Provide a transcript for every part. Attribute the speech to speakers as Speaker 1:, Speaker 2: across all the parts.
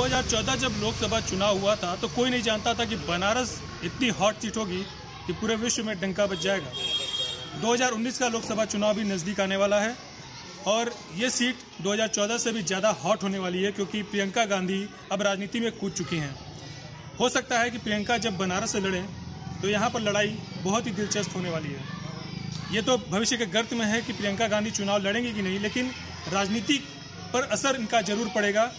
Speaker 1: 2014 जब लोकसभा चुनाव हुआ था तो कोई नहीं जानता था कि बनारस इतनी हॉट सीट होगी कि पूरे विश्व में डंका बच जाएगा। 2019 का लोकसभा चुनाव भी नज़दीक आने वाला है और ये सीट 2014 से भी ज़्यादा हॉट होने वाली है क्योंकि प्रियंका गांधी अब राजनीति में कूद चुकी हैं। हो सकता है कि प्रियंका जब बनारस से लड़ें तो यहाँ पर लड़ाई बहुत ही दिलचस्प होने वाली है। ये तो भविष्य के गर्त में है कि प्रियंका गांधी चुनाव लड़ेंगी कि नहीं, लेकिन राजनीति पर असर इनका ज़रूर पड़ेगा।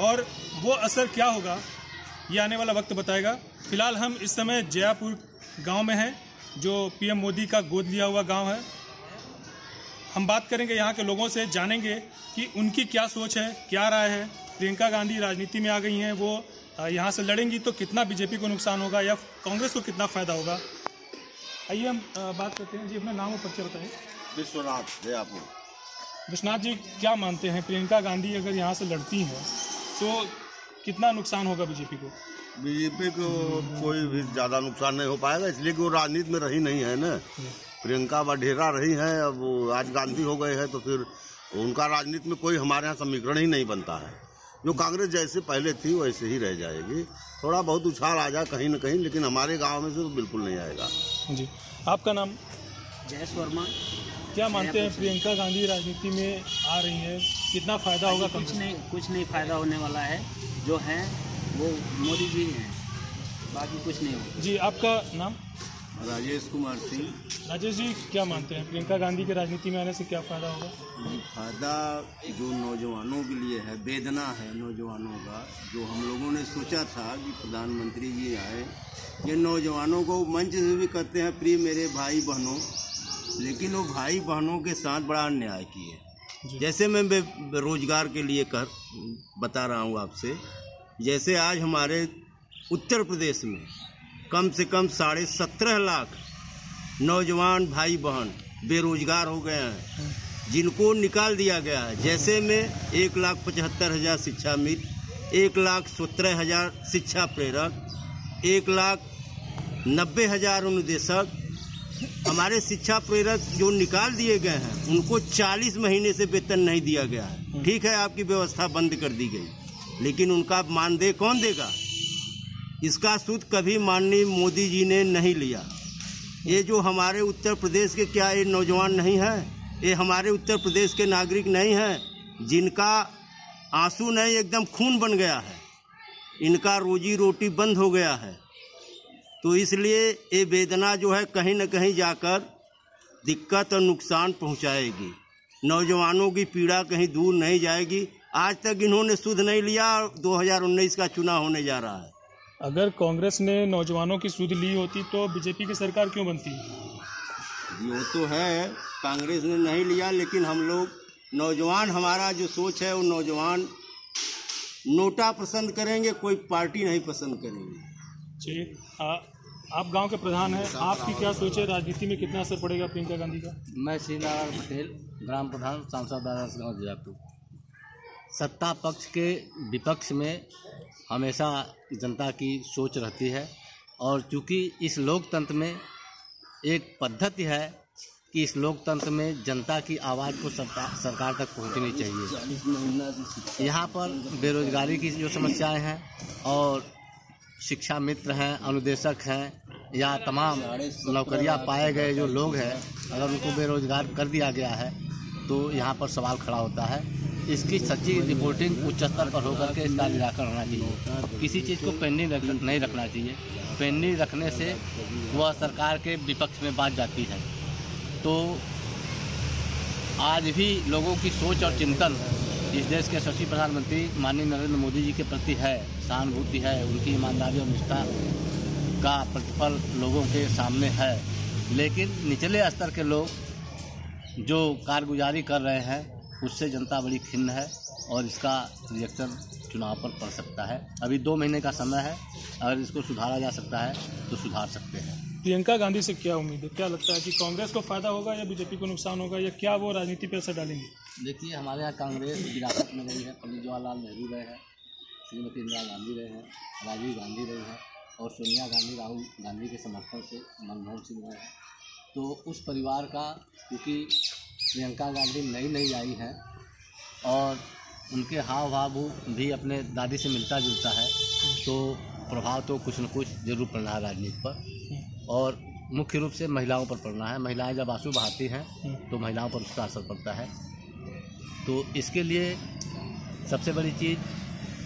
Speaker 1: और वो असर क्या होगा ये आने वाला वक्त बताएगा। फ़िलहाल हम इस समय जयापुर गाँव में हैं जो पीएम मोदी का गोद लिया हुआ गाँव है। हम बात करेंगे यहाँ के लोगों से जानेंगे कि उनकी क्या सोच है क्या राय है। प्रियंका गांधी राजनीति में आ गई हैं वो यहाँ से लड़ेंगी तो कितना बीजेपी को नुकसान होगा या कांग्रेस को कितना फ़ायदा होगा? आइए हम बात करते हैं। जी अपना नाम और परिचय बताएँ
Speaker 2: विश्वनाथ जयापुर।
Speaker 1: विश्वनाथ जी क्या मानते हैं? प्रियंका गांधी अगर यहाँ से लड़ती हैं तो कितना नुकसान होगा बीजेपी को?
Speaker 2: बीजेपी को कोई भी ज़्यादा नुकसान नहीं हो पाएगा इसलिए कि वो राजनीति में रही नहीं है ना। प्रियंका वढेरा रही है अब वो आज गांधी हो गए हैं तो फिर उनका राजनीति में कोई हमारे यहाँ समीकरण ही नहीं बनता है। जो कांग्रेस जैसे पहले थी वैसे ही रह जाएगी। थोड़ा बहुत उछाल आ जाए कहीं ना कहीं लेकिन हमारे गाँव में से तो बिल्कुल नहीं आएगा।
Speaker 1: जी। आपका नाम?
Speaker 3: जयेश वर्मा।
Speaker 1: क्या मानते हैं प्रियंका गांधी राजनीति में आ रही है? कितना फ़ायदा होगा
Speaker 3: कुछ नहीं कुछ नहीं फ़ायदा होने वाला है। जो है वो मोदी जी हैं। बाकी कुछ नहीं होगा।
Speaker 1: जी आपका नाम?
Speaker 2: राजेश कुमार सिंह।
Speaker 1: राजेश जी क्या मानते हैं? प्रियंका गांधी के राजनीति में आने से क्या फ़ायदा होगा?
Speaker 4: फ़ायदा जो नौजवानों के लिए है वेदना है नौजवानों का जो हम लोगों ने सोचा था कि प्रधानमंत्री जी आए। ये नौजवानों को मंच से भी करते हैं प्रिय मेरे भाई बहनों लेकिन वो भाई बहनों के साथ बड़ा अन्याय किए। जैसे मैं रोज़गार के लिए कर बता रहा हूँ आपसे जैसे आज हमारे उत्तर प्रदेश में कम से कम साढ़े सत्रह लाख नौजवान भाई बहन बेरोजगार हो गए हैं जिनको निकाल दिया गया है। जैसे में एक लाख पचहत्तर हज़ार शिक्षा मित्र एक लाख सत्रह हज़ार शिक्षा प्रेरक एक लाख नब्बे हज़ार अनुदेशक हमारे शिक्षा प्रेरक जो निकाल दिए गए हैं उनको 40 महीने से वेतन नहीं दिया गया है। ठीक है आपकी व्यवस्था बंद कर दी गई। लेकिन उनका मानदेय कौन देगा? इसका सूद कभी माननीय मोदी जी ने नहीं लिया। ये जो हमारे उत्तर प्रदेश के क्या ये नौजवान नहीं है? ये हमारे उत्तर प्रदेश के नागरिक नहीं हैं जिनका आँसू नहीं एकदम खून बन गया है। इनका रोजी रोटी बंद हो गया है। तो इसलिए ये वेदना जो है कहीं ना कहीं जाकर दिक्कत और नुकसान पहुंचाएगी। नौजवानों की पीड़ा कहीं दूर नहीं जाएगी। आज तक इन्होंने सुध नहीं लिया और 2019 का चुनाव होने जा रहा है।
Speaker 1: अगर कांग्रेस ने नौजवानों की सुध ली होती तो बीजेपी की सरकार क्यों बनती?
Speaker 4: वो तो है कांग्रेस ने नहीं लिया लेकिन हम लोग नौजवान हमारा जो सोच है वो नौजवान नोटा पसंद करेंगे कोई पार्टी नहीं पसंद करेंगे।
Speaker 1: जी आप गाँव के प्रधान हैं, आपकी क्या सोच है? राजनीति में कितना असर पड़ेगा प्रियंका गांधी का?
Speaker 5: मैं श्री नारायण पटेल, ग्राम प्रधान, सांसद गाँव जयपुर सत्ता पक्ष के विपक्ष में हमेशा जनता की सोच रहती है और चूँकि इस लोकतंत्र में एक पद्धति है कि इस लोकतंत्र में जनता की आवाज़ को सरकार तक पहुंचनी चाहिए। यहाँ पर बेरोजगारी की जो समस्याएँ हैं और शिक्षा मित्र हैं अनुदेशक हैं या तमाम नौकरियाँ पाए गए जो लोग हैं अगर उनको बेरोजगार कर दिया गया है तो यहाँ पर सवाल खड़ा होता है। इसकी सच्ची रिपोर्टिंग उच्च स्तर पर होकर के इसका निराकरण होना चाहिए। किसी चीज़ को पेंडिंग रख, नहीं रखना चाहिए। पेंडिंग रखने से वह सरकार के विपक्ष में बात जाती है। तो आज भी लोगों की सोच और चिंतन इस देश के यशस्वी प्रधानमंत्री माननीय नरेंद्र मोदी जी के प्रति है, सहानुभूति है, उनकी ईमानदारी और निष्ठा का प्रतिफल लोगों के सामने है। लेकिन निचले स्तर के लोग जो कारगुजारी कर रहे हैं, उससे जनता बड़ी खिन्न है और इसका रिएक्शन चुनाव पर पड़ सकता है। अभी दो महीने का समय है, अगर इसको सुधारा जा सकता है तो सुधार सकते हैं।
Speaker 1: प्रियंका गांधी से क्या उम्मीद है? क्या लगता है कि कांग्रेस को फ़ायदा होगा या बीजेपी को नुकसान होगा या क्या वो राजनीति पर असर डालेंगे?
Speaker 5: देखिए, हमारे यहाँ कांग्रेस विरासत में रही है, पंडित जवाहरलाल नेहरू रहे हैं, श्रीमती इंदिरा गांधी रहे हैं, राजीव गांधी रहे हैं और सोनिया गांधी, राहुल गांधी के समर्थन से मनमोहन सिंह रहे हैं। तो उस परिवार का, क्योंकि प्रियंका गांधी नई नई आई हैं और उनके हाव भाव भी अपने दादी से मिलता जुलता है तो प्रभाव तो कुछ न कुछ ज़रूर पड़ रहा है राजनीति पर। और मुख्य रूप से महिलाओं पर पड़ना है। महिलाएँ जब आँसू बहाती हैं तो महिलाओं पर उसका असर पड़ता है। तो इसके लिए सबसे बड़ी चीज़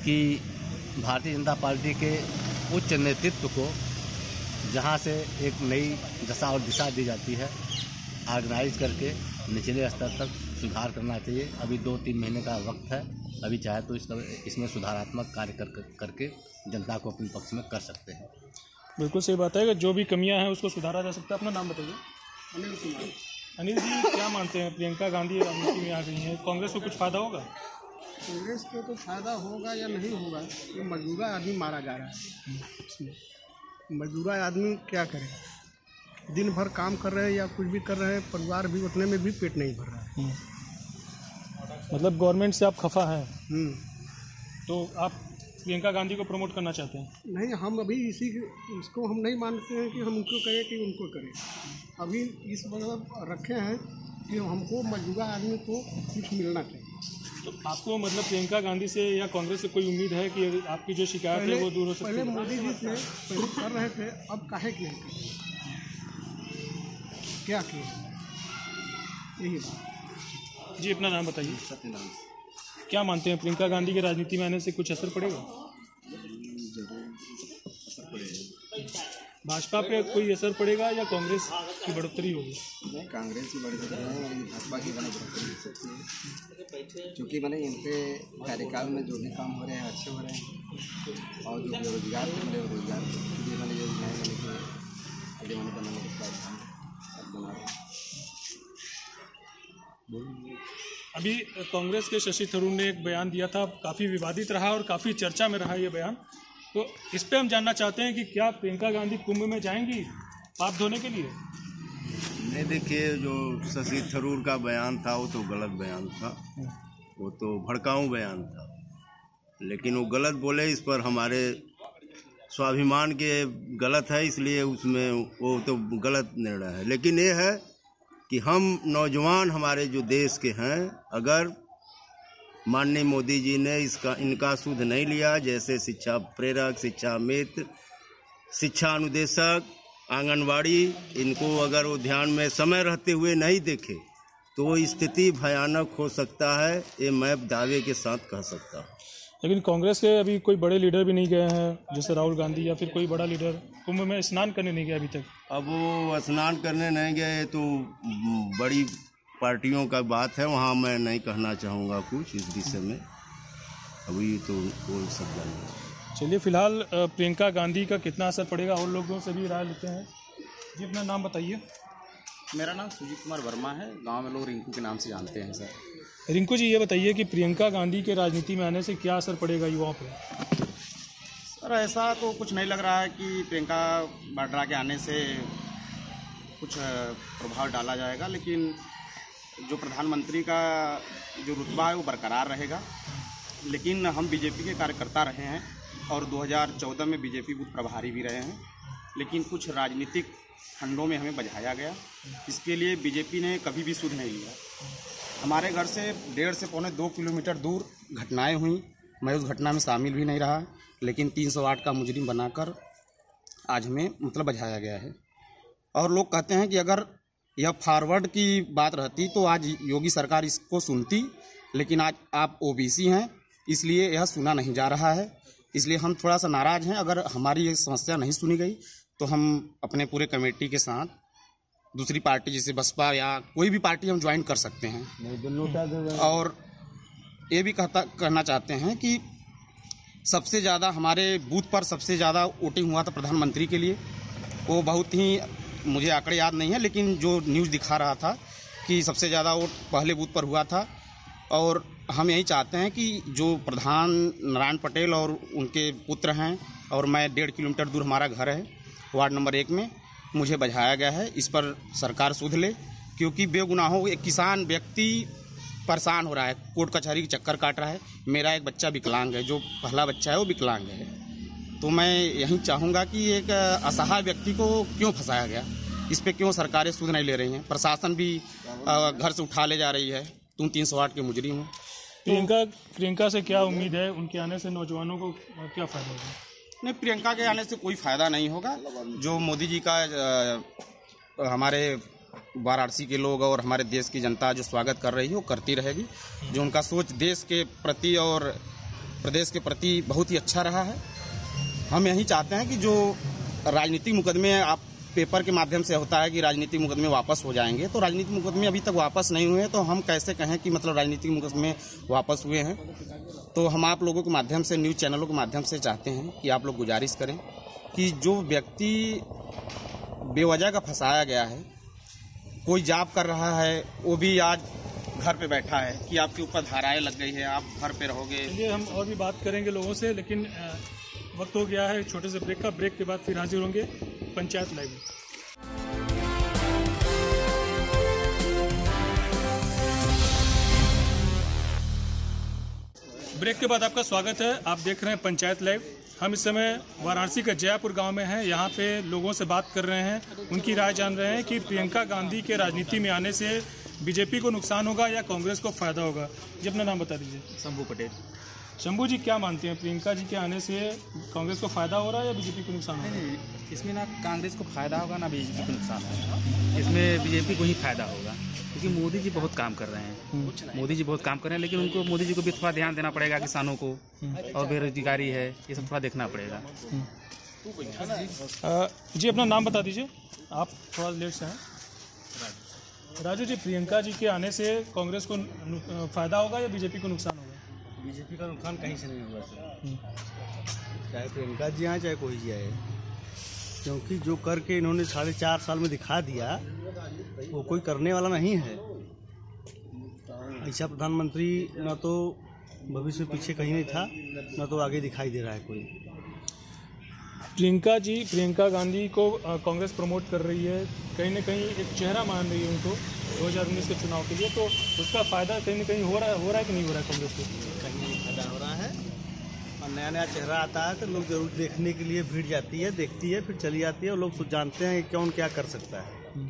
Speaker 5: कि भारतीय जनता पार्टी के उच्च नेतृत्व को जहाँ से एक नई दशा और दिशा दी जाती है, ऑर्गेनाइज करके निचले स्तर तक सुधार करना चाहिए। अभी दो तीन महीने का वक्त है, अभी चाहे तो इसका, इसमें सुधारात्मक कार्य कर करके जनता को अपने पक्ष में कर सकते हैं।
Speaker 1: बिल्कुल सही बात है। कि जो भी कमियाँ हैं उसको सुधारा जा सकता है। अपना नाम बताइए।
Speaker 6: अनिल कुमार।
Speaker 1: अनिल जी क्या मानते हैं? प्रियंका गांधी राजनीति में आ गई हैं। कांग्रेस को कुछ फ़ायदा होगा?
Speaker 6: कांग्रेस को तो फ़ायदा होगा या नहीं होगा ये मजदूरा आदमी मारा जा रहा है। मजदूरा आदमी क्या करे? दिन भर काम कर रहे हैं या कुछ भी कर रहे हैं परिवार भी उतने में भी पेट नहीं भर रहा है।
Speaker 1: मतलब गवर्नमेंट से आप खफा हैं?
Speaker 6: हम्म।
Speaker 1: तो आप प्रियंका गांधी को प्रमोट करना चाहते हैं?
Speaker 6: नहीं हम अभी इसी इसको हम नहीं मानते हैं कि हम उनको कहें कि उनको करें। अभी इस मतलब रखे हैं कि हमको मौजूदा आदमी को कुछ मिलना चाहिए।
Speaker 1: तो आपको मतलब प्रियंका गांधी से या कांग्रेस से कोई उम्मीद है कि आपकी जो शिकायत है वो दूर हो सकती
Speaker 6: पहले
Speaker 1: है
Speaker 6: मोदी जी से पहले कर रहे थे अब काहे कि नहीं कर? रहे? क्या किया यही बात।
Speaker 1: जी अपना नाम बताइए। सत्यनारायण। क्या मानते हैं? प्रियंका गांधी के राजनीति में आने से कुछ असर पड़ेगा? भाजपा पे कोई असर पड़ेगा या कांग्रेस की बढ़ोतरी होगी?
Speaker 7: कांग्रेस की बड़ी है और भाजपा की बढ़ोतरी हो सकती है। क्योंकि मैंने इनके कार्यकाल में जो भी काम हो रहे हैं, अच्छे हो रहे हैं, और जो बेरोजगार थे मैंने रोज़गार के लिए मैंने योजनाएँ मैंने की आगे मैंने बनाने का प्रावधान बना रहे हैं
Speaker 1: अभी कांग्रेस के शशि थरूर ने एक बयान दिया था, काफ़ी विवादित रहा और काफ़ी चर्चा में रहा ये बयान। तो इस पे हम जानना चाहते हैं कि क्या प्रियंका गांधी कुंभ में जाएँगी पाप धोने के लिए?
Speaker 4: नहीं, देखिए, जो शशि थरूर का बयान था, वो तो गलत बयान था। वो तो भड़काऊ बयान था। लेकिन वो गलत बोले, इस पर हमारे स्वाभिमान के गलत है, इसलिए उसमें वो तो गलत निर्णय है। लेकिन ये है कि हम नौजवान हमारे जो देश के हैं, अगर माननीय मोदी जी ने इसका, इनका सुध नहीं लिया, जैसे शिक्षा प्रेरक, शिक्षा मित्र, शिक्षा अनुदेशक, आंगनवाड़ी, इनको अगर वो ध्यान में समय रहते हुए नहीं देखे तो स्थिति भयानक हो सकता है, ये मैं दावे के साथ कह सकता हूँ।
Speaker 1: लेकिन कांग्रेस के अभी कोई बड़े लीडर भी नहीं गए हैं जैसे राहुल गांधी या फिर कोई बड़ा लीडर कुंभ में स्नान करने नहीं गया अभी तक?
Speaker 4: अब वो स्नान करने नहीं गए तो बड़ी पार्टियों का बात है वहाँ मैं नहीं कहना चाहूँगा कुछ इस विषय में। अभी तो वो सब जानेंगे
Speaker 1: चलिए फ़िलहाल प्रियंका गांधी का कितना असर पड़ेगा? और लोगों से भी राय लेते हैं। जी अपना नाम बताइए।
Speaker 3: मेरा नाम सुजीत कुमार वर्मा है। गाँव में लोग रिंकू के नाम से जानते हैं सर।
Speaker 1: रिंकू जी, ये बताइए कि प्रियंका गांधी के राजनीति में आने से क्या असर पड़ेगा युवाओं पर?
Speaker 3: सर, ऐसा तो कुछ नहीं लग रहा है कि प्रियंका वाड्रा के आने से कुछ प्रभाव डाला जाएगा, लेकिन जो प्रधानमंत्री का जो रुतबा है वो बरकरार रहेगा। लेकिन हम बीजेपी के कार्यकर्ता रहे हैं और 2014 में बीजेपी बूथ प्रभारी भी रहे हैं, लेकिन कुछ राजनीतिक खंडों में हमें बझाया गया। इसके लिए बीजेपी ने कभी भी सुध नहीं लिया। हमारे घर से डेढ़ से पौने दो किलोमीटर दूर घटनाएँ हुई। मैं उस घटना में शामिल भी नहीं रहा, लेकिन 308 का मुजरिम बनाकर आज हमें मतलब बझाया गया है। और लोग कहते हैं कि अगर यह फॉरवर्ड की बात रहती तो आज योगी सरकार इसको सुनती, लेकिन आज आप ओबीसी हैं, इसलिए यह सुना नहीं जा रहा है। इसलिए हम थोड़ा सा नाराज़ हैं। अगर हमारी ये समस्या नहीं सुनी गई तो हम अपने पूरे कमेटी के साथ दूसरी पार्टी जैसे बसपा या कोई भी पार्टी हम ज्वाइन कर सकते हैं। और ये भी कहता कहना चाहते हैं कि सबसे ज़्यादा हमारे बूथ पर सबसे ज़्यादा वोटिंग हुआ था प्रधानमंत्री के लिए। वो बहुत ही मुझे आंकड़े याद नहीं है लेकिन जो न्यूज़ दिखा रहा था कि सबसे ज़्यादा वोट पहले बूथ पर हुआ था। और हम यही चाहते हैं कि जो प्रधान नारायण पटेल और उनके पुत्र हैं और मैं डेढ़ किलोमीटर दूर हमारा घर है वार्ड नंबर एक में मुझे बझाया गया है, इस पर सरकार सुध ले, क्योंकि बेगुनाहों, एक किसान व्यक्ति परेशान हो रहा है, कोर्ट कचहरी के चक्कर काट रहा है। मेरा एक बच्चा विकलांग है, जो पहला बच्चा है, वो विकलांग है। तो मैं यही चाहूँगा कि एक असहाय व्यक्ति को क्यों फंसाया गया? इस पर क्यों सरकारें सुध नहीं ले रही हैं? प्रशासन भी घर से उठा ले जा रही है। तुम तीन सौ आठ के मुजरिम हो।
Speaker 1: प्रियंका प्रियंका से क्या उम्मीद है? उनके आने से नौजवानों को क्या फ़ायदा होगा?
Speaker 3: नहीं प्रियंका के आने से कोई फ़ायदा नहीं होगा। जो मोदी जी का हमारे वाराणसी के लोग और हमारे देश की जनता जो स्वागत कर रही है, वो करती रहेगी। जो उनका सोच देश के प्रति और प्रदेश के प्रति बहुत ही अच्छा रहा है। हम यही चाहते हैं कि जो राजनीतिक मुकदमे आप पेपर के माध्यम से होता है कि राजनीतिक मुकदमे वापस हो जाएँगे। तो राजनीतिक मुकदमे अभी तक वापस नहीं हुए हैं, तो हम कैसे कहें कि मतलब राजनीतिक मुकदमे वापस हुए हैं? तो हम आप लोगों के माध्यम से न्यूज़ चैनलों के माध्यम से चाहते हैं कि आप लोग गुजारिश करें कि जो व्यक्ति बेवजह का फंसाया गया है कोई जाप कर रहा है वो भी आज घर पे बैठा है कि आपके ऊपर धाराएँ लग गई है आप घर पे रहोगे।
Speaker 1: हम और भी बात करेंगे लोगों से लेकिन वक्त हो गया है छोटे से ब्रेक का। ब्रेक के बाद फिर हाजिर होंगे पंचायत लाइव में। ब्रेक के बाद आपका स्वागत है। आप देख रहे हैं पंचायत लाइव। हम इस समय वाराणसी के जयपुर गाँव में हैं। यहाँ पे लोगों से बात कर रहे हैं। उनकी राय जान रहे हैं कि प्रियंका गांधी के राजनीति में आने से बीजेपी को नुकसान होगा या कांग्रेस को फ़ायदा होगा। जी, अपना नाम बता दीजिए।
Speaker 8: शंभू पटेल।
Speaker 1: शंभू जी क्या मानते हैं? प्रियंका जी के आने से कांग्रेस को फ़ायदा हो रहा है या बीजेपी को नुकसान हो रहा है?
Speaker 8: इसमें ना कांग्रेस को फ़ायदा होगा ना बीजेपी को नुकसान होगा। इसमें बीजेपी को ही फ़ायदा होगा क्योंकि मोदी जी बहुत काम कर रहे हैं। मोदी जी बहुत काम कर रहे हैं लेकिन उनको मोदी जी को भी थोड़ा ध्यान देना पड़ेगा किसानों को और बेरोजगारी है ये सब थोड़ा देखना पड़ेगा।
Speaker 1: जी अपना नाम बता दीजिए। आप थोड़ा लेट से हैं। राजू। जी प्रियंका जी के आने से कांग्रेस को फ़ायदा होगा या बीजेपी को नुकसान
Speaker 9: बीजेपी का नुकसान कहीं से नहीं होगा सर। चाहे प्रियंका जी आए चाहे कोई जी आए क्योंकि जो करके इन्होंने साढ़े चार साल में दिखा दिया वो कोई करने वाला नहीं है। ऐसा प्रधानमंत्री न तो भविष्य में पीछे कहीं नहीं था न तो आगे दिखाई दे रहा है कोई।
Speaker 1: प्रियंका जी प्रियंका गांधी को कांग्रेस प्रमोट कर रही है। कहीं ना कहीं एक चेहरा मान रही है उनको 2019 के चुनाव के लिए। तो उसका फ़ायदा कहीं ना कहीं हो रहा है हो रहा है कि नहीं हो रहा है कांग्रेस को
Speaker 9: कहीं नहीं फ़ायदा हो रहा है और नया नया चेहरा आता है तो लोग ज़रूर देखने के लिए भीड़ जाती है देखती है फिर चली जाती है और लोग जानते हैं कि कौन क्या कर सकता है।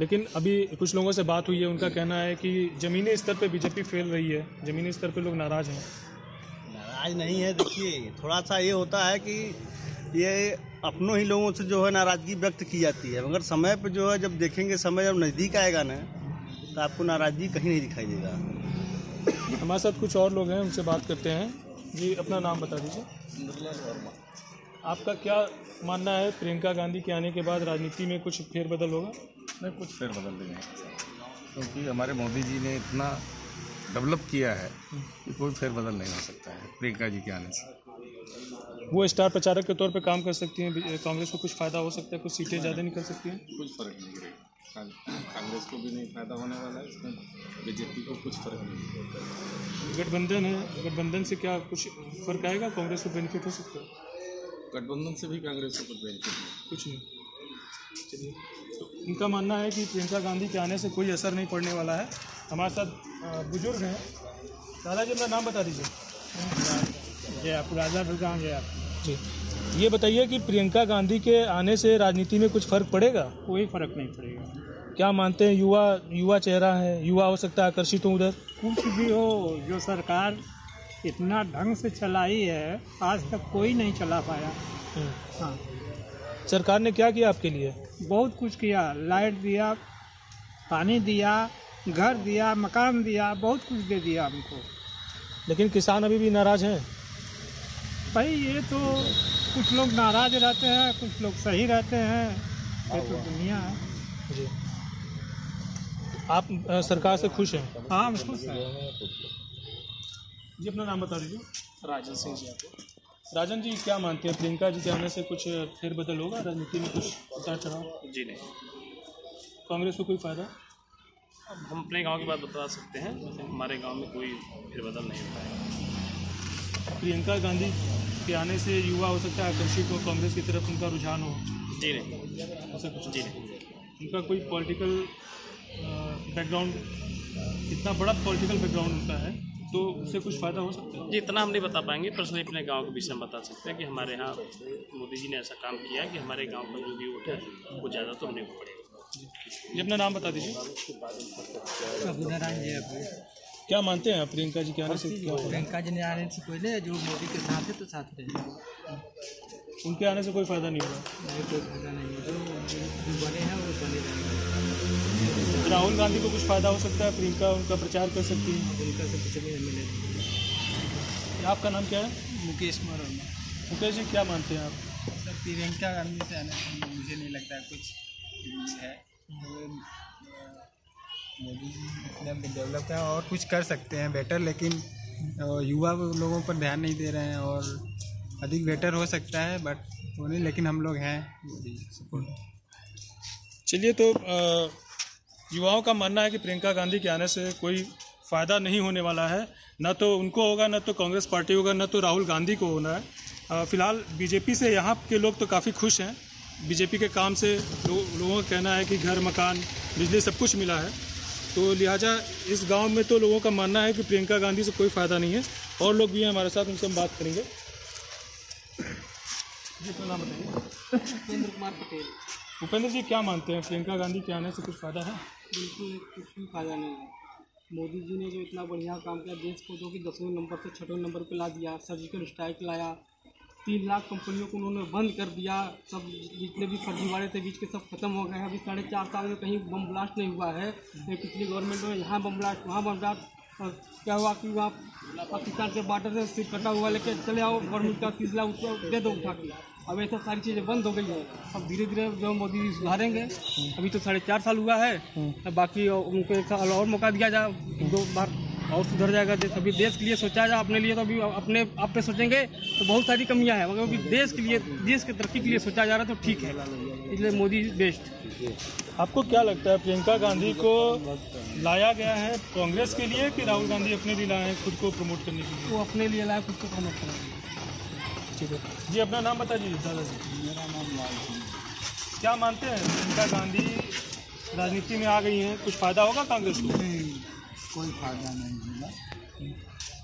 Speaker 1: लेकिन अभी कुछ लोगों से बात हुई है उनका कहना है कि ज़मीनी स्तर पर बीजेपी फेल रही है ज़मीनी स्तर पर लोग नाराज़ हैं।
Speaker 9: नाराज़ नहीं है देखिए थोड़ा सा ये होता है कि ये अपनों ही लोगों से जो है नाराज़गी व्यक्त की जाती है मगर समय पर जो है जब देखेंगे समय जब नज़दीक आएगा ना तो आपको नाराज़गी कहीं नहीं दिखाई देगा।
Speaker 1: हमारे साथ कुछ और लोग हैं उनसे बात करते हैं। जी अपना नाम बता दीजिए। वर्मा आपका क्या मानना है प्रियंका गांधी के आने के बाद राजनीति में कुछ फेरबदल होगा?
Speaker 10: नहीं कुछ फेरबदल नहीं। है क्योंकि हमारे मोदी जी ने इतना डेवलप किया है कि कोई फेरबदल नहीं हो सकता है प्रियंका जी के आने से।
Speaker 1: वो स्टार प्रचारक के तौर पे काम कर सकती हैं कांग्रेस को कुछ फ़ायदा हो सकता है कुछ सीटें ज़्यादा नहीं कर सकती हैं?
Speaker 10: कुछ फ़र्क नहीं पड़ेगा कांग्रेस को भी नहीं फ़ायदा होने वाला है इसमें बीजेपी को कुछ फ़र्क नहीं पड़ेगा
Speaker 1: गठबंधन है गठबंधन से क्या कुछ फ़र्क आएगा? कांग्रेस को बेनिफिट हो सकता है।
Speaker 10: गठबंधन से भी कांग्रेस को कुछ बेनिफिट नहीं।
Speaker 1: कुछ नहीं। चलिए तो इनका मानना है कि प्रियंका गांधी के आने से कोई असर नहीं पड़ने वाला है। हमारे साथ बुज़ुर्ग हैं। दादाजी अपना नाम बता दीजिए।
Speaker 11: जयपुर राजापुर गाँव जयपुर
Speaker 1: जी। ये बताइए कि प्रियंका गांधी के आने से राजनीति में कुछ फ़र्क पड़ेगा?
Speaker 11: कोई फ़र्क नहीं पड़ेगा।
Speaker 1: क्या मानते हैं युवा युवा चेहरा है युवा हो सकता है आकर्षित हो उधर?
Speaker 11: कुछ भी हो जो सरकार इतना ढंग से चलाई है आज तक कोई नहीं चला पाया। हाँ।
Speaker 1: सरकार ने क्या किया आपके लिए?
Speaker 11: बहुत कुछ किया। लाइट दिया पानी दिया घर दिया मकान दिया बहुत कुछ दे दिया हमको।
Speaker 1: लेकिन किसान अभी भी नाराज़ हैं।
Speaker 11: भाई ये तो कुछ लोग नाराज़ रहते हैं कुछ लोग सही रहते हैं। ये तो दुनिया है।
Speaker 1: जी। आप सरकार से खुश हैं?
Speaker 11: हाँ हम खुश हैं।
Speaker 1: जी अपना नाम बता दीजिए। राजन सिंह जी आपको। राजन जी क्या मानते हैं? प्रियंका जी के आने से कुछ फेरबदल होगा? राजनीति में कुछ उतार चढ़ाव?
Speaker 12: जी नहीं।
Speaker 1: कांग्रेस को कोई फ़ायदा?
Speaker 12: अब हम अपने गाँव की बात बता सकते हैं। लेकिन हमारे गाँव में कोई फेरबदल नहीं होता है।
Speaker 1: प्रियंका गांधी के आने से युवा हो सकता है आकर्षित हो कांग्रेस की तरफ़ उनका रुझान हो।
Speaker 12: जी नहीं।
Speaker 1: ऐसा कुछ
Speaker 12: जी नहीं।
Speaker 1: उनका कोई पॉलिटिकल बैकग्राउंड इतना बड़ा पॉलिटिकल बैकग्राउंड उनका है तो उससे कुछ फ़ायदा हो सकता है?
Speaker 12: जी इतना हम नहीं बता पाएँगे। पर्सनली अपने गाँव के विषय में बता सकते हैं कि हमारे यहाँ मोदी जी ने ऐसा काम किया कि हमारे गाँव का जो भी वोट है वो ज़्यादा तो होने को पड़ेगा।
Speaker 1: जी। अपना नाम बता दीजिए। क्या मानते हैं आप प्रियंका जी के आने से? क्या?
Speaker 13: प्रियंका जी ने आने से पहले जो मोदी के साथ है तो साथ रहे।
Speaker 1: उनके आने से कोई फ़ायदा नहीं होगा?
Speaker 13: नहीं कोई फ़ायदा नहीं है। जो बने हैं वो बने रहेंगे।
Speaker 1: राहुल गांधी को कुछ फ़ायदा हो सकता है? प्रियंका उनका प्रचार कर सकती है?
Speaker 13: प्रियंका से कुछ नहीं मिलेगा।
Speaker 1: आपका नाम क्या है?
Speaker 13: मुकेश मरोना
Speaker 1: मुकेश जी क्या मानते हैं आप?
Speaker 13: सर प्रियंका गांधी से आने से मुझे नहीं लगता है कुछ है। मोदी जी डेवलप है और कुछ कर सकते हैं बेटर लेकिन युवा लोगों पर ध्यान नहीं दे रहे हैं और अधिक बेटर हो सकता है बट वो नहीं लेकिन हम लोग हैं मोदी सपोर्ट
Speaker 1: चलिए तो युवाओं का मानना है कि प्रियंका गांधी के आने से कोई फ़ायदा नहीं होने वाला है। न तो उनको होगा न तो कांग्रेस पार्टी होगा न तो राहुल गांधी को होना है। फ़िलहाल बीजेपी से यहाँ के लोग तो काफ़ी खुश हैं। बीजेपी के काम से लो, लोगों का कहना है कि घर मकान बिजली सब कुछ मिला है। तो लिहाजा इस गाँव में तो लोगों का मानना है कि प्रियंका गांधी से कोई फ़ायदा नहीं है। और लोग भी हैं हमारे साथ उनसे हम बात करेंगे। जी अपना नाम बताइए।
Speaker 13: उपेंद्र कुमार पटेल।
Speaker 1: उपेंद्र जी क्या मानते हैं? प्रियंका गांधी के आने से कुछ फ़ायदा है?
Speaker 13: बिल्कुल कुछ भी फ़ायदा नहीं है। मोदी जी ने जो इतना बढ़िया काम किया देश को जो कि दसवें नंबर से छठवें नंबर पर ला दिया सर्जिकल स्ट्राइक लाया तीन लाख कंपनियों को उन्होंने बंद कर दिया। सब जितने भी फर्जीवाड़े थे बीच के सब खत्म हो गए हैं। अभी साढ़े चार साल में कहीं बम ब्लास्ट नहीं हुआ है। पिछली गवर्नमेंट में यहाँ बम ब्लास्ट वहाँ बम ब्लास्ट। और क्या हुआ कि वहाँ पाकिस्तान के बॉर्डर से सिर कटा हुआ लेके चले आओ गवर्नमेंट का तीसरा उसको दे दो उठा के। अब ये सब सारी चीज़ें बंद हो गई है। अब धीरे धीरे जो मोदी जी सुधारेंगे। अभी तो साढ़े चार साल हुआ है। बाकी उनको एक साल और मौका दिया जाए। दो बार और सुधर जाएगा देश। अभी देश के लिए सोचा जाए अपने लिए तो अभी अपने आप पे सोचेंगे तो बहुत सारी कमियाँ हैं। मगर अभी देश के लिए देश की तरक्की के लिए सोचा जा रहा है तो ठीक है। इसलिए मोदी बेस्ट।
Speaker 1: आपको क्या लगता है प्रियंका गांधी को लाया गया है कांग्रेस के लिए कि राहुल गांधी अपने लिए लाए हैं खुद को प्रमोट करने के लिए?
Speaker 13: वो अपने लिए लाए खुद को प्रमोट करेंगे
Speaker 1: ठीक है। जी अपना नाम बता दीजिए दादाजी।
Speaker 13: मेरा नाम लाल सिंह
Speaker 1: क्या मानते हैं प्रियंका गांधी राजनीति में आ गई हैं? कुछ फ़ायदा होगा कांग्रेस को?
Speaker 14: कोई फ़ायदा नहीं होगा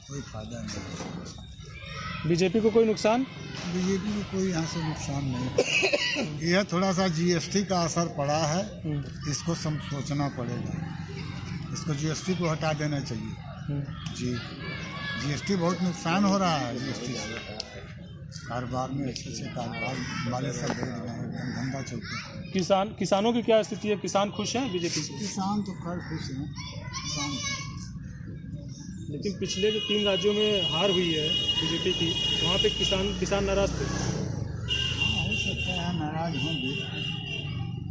Speaker 14: कोई फ़ायदा नहीं
Speaker 1: बीजेपी को कोई नुकसान?
Speaker 14: बीजेपी को कोई यहाँ से नुकसान नहीं। यह थोड़ा सा जीएसटी का असर पड़ा है। इसको सम सोचना पड़ेगा। इसको जीएसटी को हटा देना चाहिए। जी। जीएसटी बहुत नुकसान हो रहा है जीएसटी से। कारोबार में अच्छे अच्छे कारोबार वाले सब भेज रहे हैं धंधा चौके
Speaker 1: किसान किसानों की क्या स्थिति है? किसान खुश हैं बीजेपी से?
Speaker 14: किसान तो खैर खुश हैं। किसान खुश।
Speaker 1: लेकिन पिछले जो तीन राज्यों में हार हुई है बीजेपी की वहाँ पे किसान किसान नाराज़ थे।
Speaker 14: हाँ, हो सकता है नाराज़ होंगे।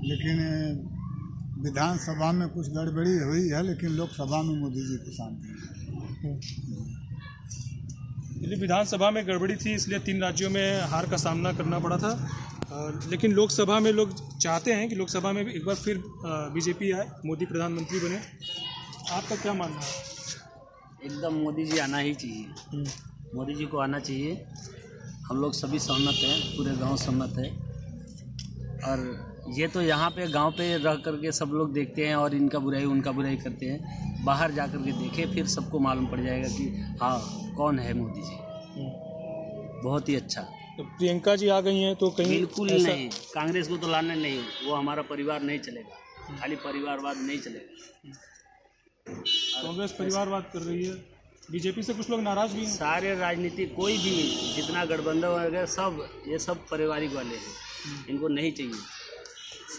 Speaker 14: लेकिन विधानसभा में कुछ गड़बड़ी हुई है लेकिन लोकसभा में मोदी जी को शांति है
Speaker 1: इसलिए विधानसभा में गड़बड़ी थी इसलिए तीन राज्यों में हार का सामना करना पड़ा था। लेकिन लोकसभा में लोग चाहते हैं कि लोकसभा में एक बार फिर बीजेपी आए मोदी प्रधानमंत्री बने। आपका क्या मानना है?
Speaker 15: एकदम मोदी जी आना ही चाहिए। मोदी जी को आना चाहिए। हम लोग सभी सहमत हैं पूरे गाँव सहमत है। और ये तो यहाँ पे गाँव पे रह करके सब लोग देखते हैं और इनका बुराई उनका बुराई करते हैं। बाहर जा कर के देखें फिर सबको मालूम पड़ जाएगा कि हाँ कौन है मोदी जी? बहुत ही अच्छा।
Speaker 1: तो प्रियंका जी आ गई हैं तो कहीं
Speaker 15: बिल्कुल
Speaker 1: ऐसा-
Speaker 15: नहीं। कांग्रेस को तो लाना नहीं वो हमारा परिवार नहीं चलेगा। खाली परिवारवाद नहीं चलेगा।
Speaker 1: कांग्रेस परिवारवाद कर रही है। बीजेपी से कुछ लोग नाराज़ भी हैं।
Speaker 15: सारे राजनीति कोई भी जितना गठबंधन वगैरह सब ये सब पारिवारिक वाले हैं। इनको नहीं चाहिए।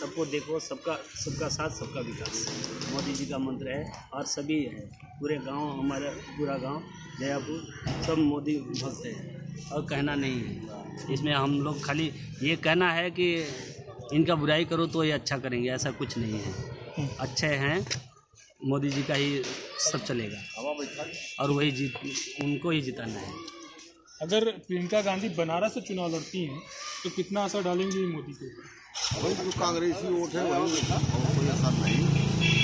Speaker 15: सबको देखो सबका सबका साथ सबका विकास। मोदी जी का मंत्र है और सभी है। पूरे गाँव हमारा पूरा गाँव जयापुर सब मोदी भक्त है और कहना नहीं है। इसमें हम लोग खाली ये कहना है कि इनका बुराई करो तो ये अच्छा करेंगे ऐसा कुछ नहीं है। अच्छे हैं मोदी जी का ही सब चलेगा। और वही जीत उनको ही जिताना है।
Speaker 1: अगर प्रियंका गांधी बनारस से चुनाव लड़ती हैं तो कितना असर डालेंगी मोदी के ऊपर
Speaker 2: वही जो कांग्रेसी वोट है वही और कोई असर नहीं।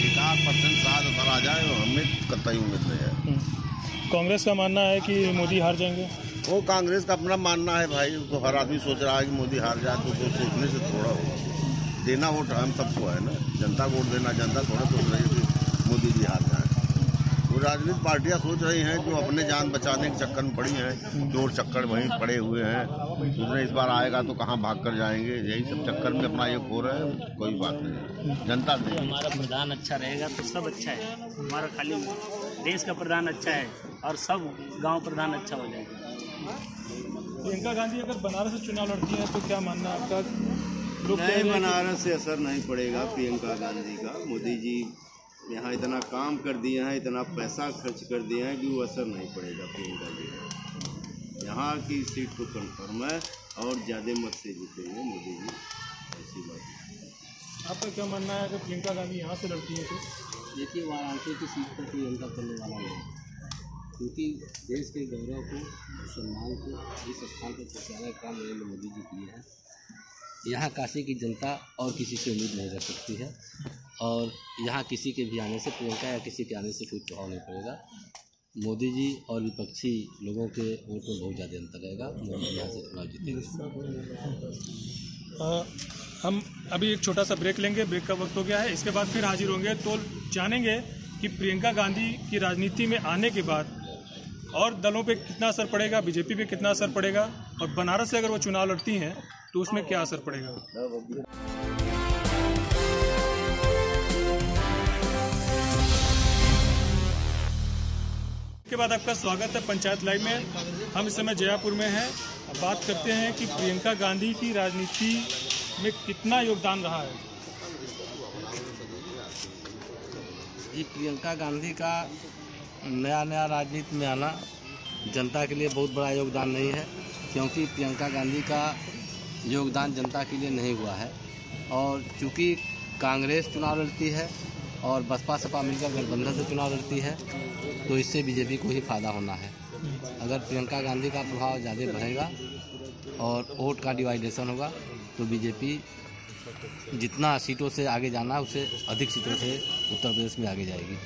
Speaker 2: एक आध परसेंट शायद असर आ जाए और हमें कतई उम्मीद नहीं है।
Speaker 1: कांग्रेस का मानना है कि मोदी हार जाएँगे?
Speaker 2: वो कांग्रेस का अपना मानना है भाई। तो हर आदमी सोच रहा है कि मोदी हार जाए तो सोचने से थोड़ा हो। देना वोट हम सबको है ना। जनता को वोट देना जनता थोड़ा सोच रही है। मोदी जी हार जाए वो राजनीतिक पार्टियाँ सोच रही हैं जो अपने जान बचाने के चक्कर में पड़ी हैं। चोर चक्कर वहीं पड़े हुए हैं। दूसरे इस बार आएगा तो कहाँ भाग कर जाएँगे? यही सब चक्कर में अपना ये खो रहे हैं। कोई बात नहीं। जनता नहीं
Speaker 15: हमारा प्रधान अच्छा रहेगा तो सब अच्छा है। हमारा खाली देश का प्रधान अच्छा है और सब गाँव प्रधान अच्छा हो जाएगा।
Speaker 1: प्रियंका गांधी अगर बनारस से चुनाव लड़ती हैं तो क्या मानना है आपका?
Speaker 4: नहीं बनारस से असर नहीं पड़ेगा प्रियंका गांधी का। मोदी जी यहाँ इतना काम कर दिए हैं इतना पैसा खर्च कर दिए हैं कि वो असर नहीं पड़ेगा प्रियंका जी का यहाँ की सीट तो कन्फर्म है और ज़्यादा मत से जीतेंगे मोदी जी। ऐसी बात है।
Speaker 1: आपका क्या मानना है अगर प्रियंका गांधी यहाँ से लड़ती है तो
Speaker 5: देखिए वाराणसी की सीट पर कोई उनका करने वाला नहीं है। क्योंकि देश के गौरव को सम्मान को इस स्थान पर पहुँचाने का काम नरेंद्र मोदी जी किए हैं। यहाँ काशी की जनता और किसी से उम्मीद नहीं रह सकती है। और यहाँ किसी के भी आने से प्रियंका या किसी के आने से कोई प्रभाव नहीं पड़ेगा। मोदी जी और विपक्षी लोगों के वोट में बहुत ज़्यादा अंतर रहेगा। मोदी यहाँ से चुनाव जीतेंगे।
Speaker 1: हम अभी एक छोटा सा ब्रेक लेंगे। ब्रेक का वक्त हो गया है। इसके बाद फिर हाजिर होंगे। तो जानेंगे कि प्रियंका गांधी की राजनीति में आने के बाद और दलों पे कितना असर पड़ेगा, बीजेपी पे कितना असर पड़ेगा और बनारस से अगर वो चुनाव लड़ती हैं तो उसमें क्या असर पड़ेगा? के बाद आपका स्वागत है पंचायत लाइव में। हम इस समय जयापुर में हैं। बात करते हैं कि प्रियंका गांधी की राजनीति में कितना योगदान रहा है।
Speaker 5: जी, प्रियंका गांधी का नया नया राजनीति में आना जनता के लिए बहुत बड़ा योगदान नहीं है, क्योंकि प्रियंका गांधी का योगदान जनता के लिए नहीं हुआ है। और चूँकि कांग्रेस चुनाव लड़ती है और बसपा सपा मिलकर गठबंधन से चुनाव लड़ती है तो इससे बीजेपी को ही फ़ायदा होना है। अगर प्रियंका गांधी का प्रभाव ज़्यादा बढ़ेगा और वोट का डिवाइडेशन होगा तो बीजेपी जितना सीटों से आगे जाना उसे अधिक सीटों से उत्तर प्रदेश में आगे जाएगी।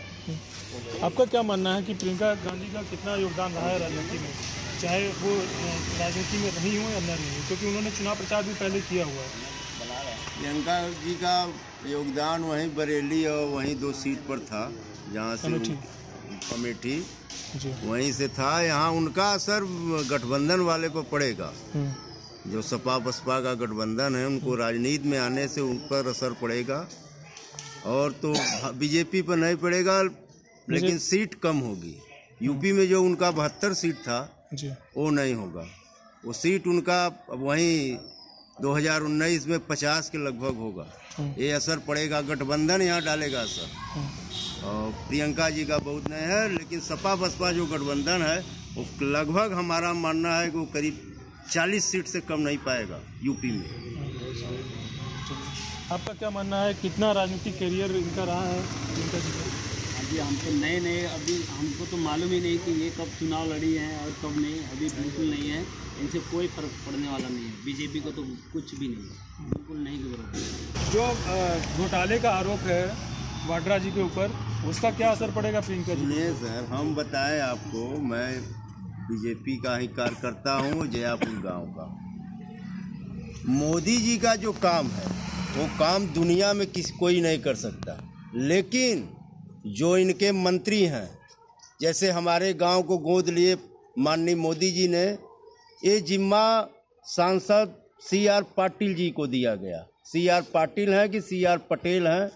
Speaker 1: आपका क्या मानना है कि प्रियंका गांधी का कितना योगदान रहा है राजनीति में? चाहे वो राजनीति में रही हो या न रही हो क्योंकि उन्होंने चुनाव प्रचार भी पहले किया हुआ है।
Speaker 4: प्रियंका जी का योगदान वहीं बरेली और वहीं दो सीट पर था जहाँ से।
Speaker 1: अमेठी
Speaker 4: वहीं से था। यहाँ उनका असर गठबंधन वाले पर पड़ेगा।
Speaker 1: हम्म,
Speaker 4: जो सपा बसपा का गठबंधन है उनको राजनीति में आने से उन पर असर पड़ेगा। और तो बीजेपी पर नहीं पड़ेगा लेकिन सीट कम होगी। यूपी में जो उनका बहत्तर सीट था
Speaker 1: जी।
Speaker 4: वो नहीं होगा। वो सीट उनका अब वहीं 2019 में 50 के लगभग होगा। ये असर पड़ेगा गठबंधन यहाँ डालेगा असर। और प्रियंका जी का बहुत नहीं है लेकिन सपा बसपा जो गठबंधन है वो लगभग हमारा मानना है कि वो करीब 40 सीट से कम नहीं पाएगा यूपी में।
Speaker 1: आपका क्या मानना है कितना राजनीतिक करियर इनका रहा है प्रियंका जी का
Speaker 15: हम तो नए नए अभी हमको तो मालूम ही नहीं कि ये कब चुनाव लड़ी है और कब नहीं अभी बिल्कुल नहीं है। इनसे कोई फ़र्क पड़ने वाला नहीं है। बीजेपी को तो कुछ भी नहीं है। बिल्कुल नहीं गुजरा
Speaker 1: जो घोटाले का आरोप है वाड्रा जी के ऊपर उसका क्या असर पड़ेगा प्रियंका जी
Speaker 4: सुनिए सर हम बताएँ आपको मैं बीजेपी का ही कार्यकर्ता हूँ जयापुर गाँव का। मोदी जी का जो काम है वो काम दुनिया में किसी कोई नहीं कर सकता। लेकिन जो इनके मंत्री हैं जैसे हमारे गाँव को गोद लिए माननीय मोदी जी ने ये जिम्मा सांसद सी आर पाटिल जी को दिया गया। सी आर पाटिल हैं कि सी आर पटेल हैं?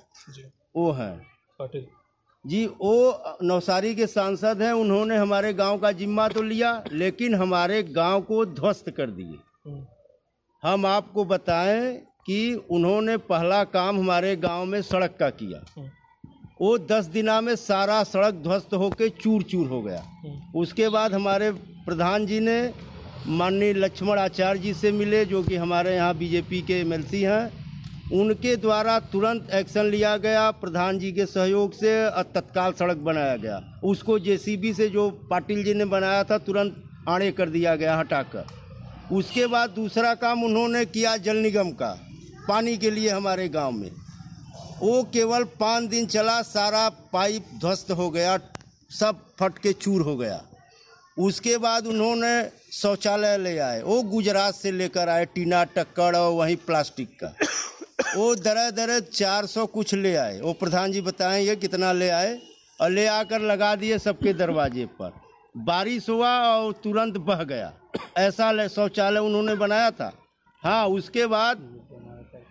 Speaker 4: वो हैं।
Speaker 1: पाटिल।
Speaker 4: जी वो नवसारी के सांसद हैं उन्होंने हमारे गाँव का जिम्मा तो लिया लेकिन हमारे गाँव को ध्वस्त कर दिए।
Speaker 1: हम्म,
Speaker 4: हम आपको बताएँ कि उन्होंने पहला काम हमारे गाँव में सड़क का किया।
Speaker 1: हम्म,
Speaker 4: वो दस दिना में सारा सड़क ध्वस्त होके चूर चूर हो गया।
Speaker 1: हम्म,
Speaker 4: उसके बाद हमारे प्रधान जी ने माननीय लक्ष्मण आचार्य जी से मिले जो कि हमारे यहाँ बीजेपी के एमएलसी हैं उनके द्वारा तुरंत एक्शन लिया गया प्रधान जी के सहयोग से तत्काल सड़क बनाया गया। उसको जेसीबी से जो पाटिल जी ने बनाया था तुरंत आड़े कर दिया गया हटाकर। उसके बाद दूसरा काम उन्होंने किया जल निगम का पानी के लिए हमारे गाँव में। वो केवल पाँच दिन चला, सारा पाइप ध्वस्त हो गया, सब फट के चूर हो गया। उसके बाद उन्होंने शौचालय ले आए। वो गुजरात से लेकर आए, टीना, टक्कर और वहीं प्लास्टिक का। वो दरे दरे चार सौ कुछ ले आए। वो प्रधान जी बताएँ, ये कितना ले आए? और ले आकर लगा दिए सबके दरवाजे पर। बारिश हुआ और तुरंत बह गया। ऐसा शौचालय उन्होंने बनाया था। हाँ उसके बाद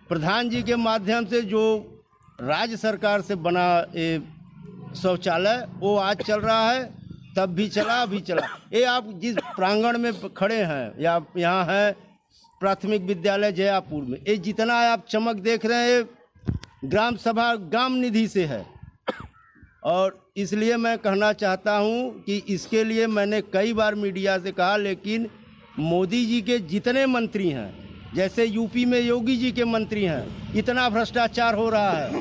Speaker 4: प्रधान जी के माध्यम से जो राज्य सरकार से बना ये शौचालय, वो आज चल रहा है, तब भी चला, अभी चला। ये आप जिस प्रांगण में खड़े हैं, या यहाँ है, प्राथमिक विद्यालय जयापुर में, ये जितना आप चमक देख रहे हैं ग्राम सभा ग्राम निधि से है। और इसलिए मैं कहना चाहता हूँ कि इसके लिए मैंने कई बार मीडिया से कहा, लेकिन मोदी जी के जितने मंत्री हैं जैसे यूपी में योगी जी के मंत्री हैं, इतना भ्रष्टाचार हो रहा है।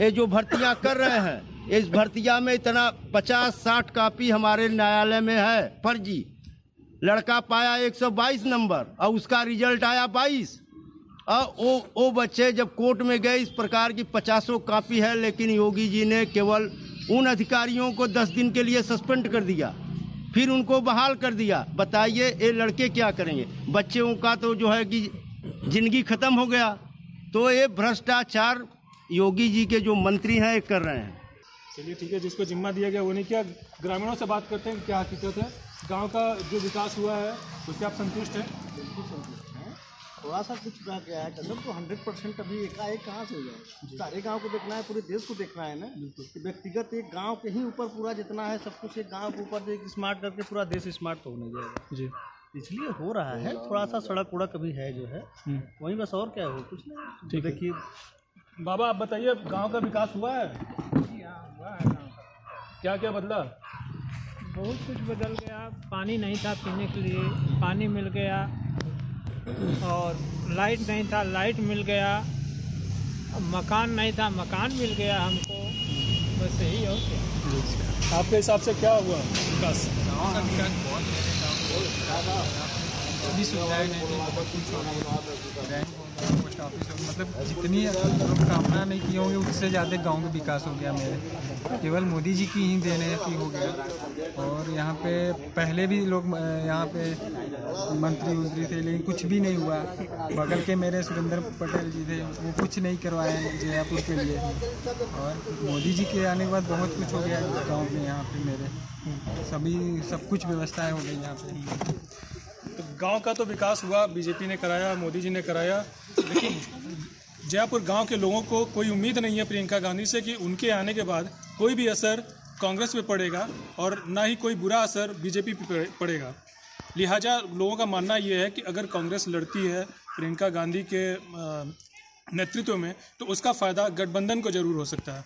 Speaker 4: ये जो भर्तियाँ कर रहे हैं, इस भर्तिया में इतना पचास साठ कापी हमारे न्यायालय में है। फर्जी। लड़का पाया 122 नंबर, और उसका रिज़ल्ट आया 22 और वो वो बच्चे जब कोर्ट में गए, इस प्रकार की पचासों कापी है, लेकिन योगी जी ने केवल उन अधिकारियों को 10 दिन के लिए सस्पेंड कर दिया। फिर उनको बहाल कर दिया। बताइए, ये लड़के क्या करेंगे? बच्चों का तो जो है कि ज़िंदगी खत्म हो गया। तो ये भ्रष्टाचार योगी जी के जो मंत्री हैं कर रहे हैं।
Speaker 1: चलिए, ठीक है, जिसको जिम्मा दिया गया, वो नहीं क्या। ग्रामीणों से बात करते हैं, क्या हकीकत है? गाँव का जो विकास हुआ है, उससे आप संतुष्ट हैं?
Speaker 9: बिल्कुल संतुष्ट थोड़ा सा कुछ रह गया है कसम तो हंड्रेड परसेंट अभी एकाएक कहाँ से हो जाए? सारे गाँव को देखना है पूरे देश को देखना है ना? कि व्यक्तिगत एक गाँव के ही ऊपर पूरा जितना है सब कुछ एक गाँव के ऊपर एक स्मार्ट करके पूरा देश स्मार्ट तो हो नहीं जाएगा।
Speaker 1: जी।
Speaker 9: इसलिए हो रहा है थोड़ा सा सड़क उड़क अभी है जो है वहीं बस और क्या हो कुछ नहीं। देखिए।
Speaker 1: बाबा आप बताइए गाँव का विकास हुआ है? क्या क्या बदला?
Speaker 11: बहुत कुछ बदल गया पानी नहीं था पीने के लिए पानी मिल गया और लाइट नहीं था लाइट मिल गया। मकान नहीं था मकान मिल गया हमको। बस यही और क्या
Speaker 1: आपके हिसाब से क्या हुआ? विकास?
Speaker 14: बहुत गया मतलब जितनी कामना नहीं किए होंगे, उससे ज़्यादा गाँव का विकास हो गया मेरे। केवल मोदी जी की ही देन कि हो गया। और यहाँ पे पहले भी लोग यहाँ पे मंत्री उंत्री थे, लेकिन कुछ भी नहीं हुआ। बगल के मेरे सुरेंद्र पटेल जी थे, वो कुछ नहीं करवाए जयपुर के लिए। और मोदी जी के आने के बाद बहुत कुछ हो गया गाँव में यहाँ पे मेरे। सभी, सब कुछ व्यवस्थाएँ हो गई यहाँ पे।
Speaker 1: तो गाँव का तो विकास हुआ, बीजेपी ने कराया, मोदी जी ने कराया। लेकिन जयपुर गाँव के लोगों को कोई उम्मीद नहीं है प्रियंका गांधी से कि उनके आने के बाद कोई भी असर कांग्रेस पे पड़ेगा और ना ही कोई बुरा असर बीजेपी पे पड़ेगा। लिहाजा लोगों का मानना यह है कि अगर कांग्रेस लड़ती है प्रियंका गांधी के नेतृत्व में तो उसका फ़ायदा गठबंधन को ज़रूर हो सकता है।